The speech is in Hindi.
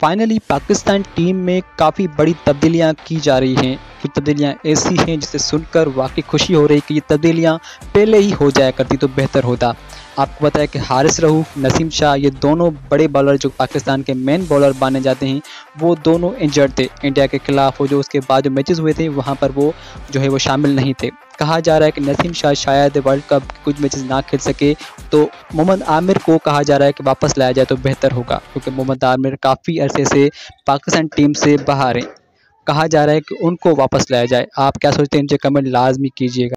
फाइनली पाकिस्तान टीम में काफ़ी बड़ी तब्दीलियाँ की जा रही हैं। कुछ तब्दीलियाँ ऐसी हैं जिसे सुनकर वाकई खुशी हो रही कि ये तब्दीलियाँ पहले ही हो जाया करती तो बेहतर होता। आपको बताया कि हारिस रहूफ नसीम शाह, ये दोनों बड़े बॉलर जो पाकिस्तान के मेन बॉलर माने जाते हैं, वो दोनों इंजर्ड थे। इंडिया के खिलाफ वो जो उसके बाद जो मैचेस हुए थे, वहाँ पर वो जो है वो शामिल नहीं थे। कहा जा रहा है कि नसीम शाह शायद वर्ल्ड कप कुछ मैचेस ना खेल सके तो मोहम्मद आमिर को कहा जा रहा है कि वापस लाया जाए तो बेहतर होगा, क्योंकि मोहम्मद आमिर काफ़ी अरसे से पाकिस्तान टीम से बाहर हैं। कहा जा रहा है कि उनको वापस लाया जाए। आप क्या सोचते हैं नीचे कमेंट लाजमी कीजिएगा।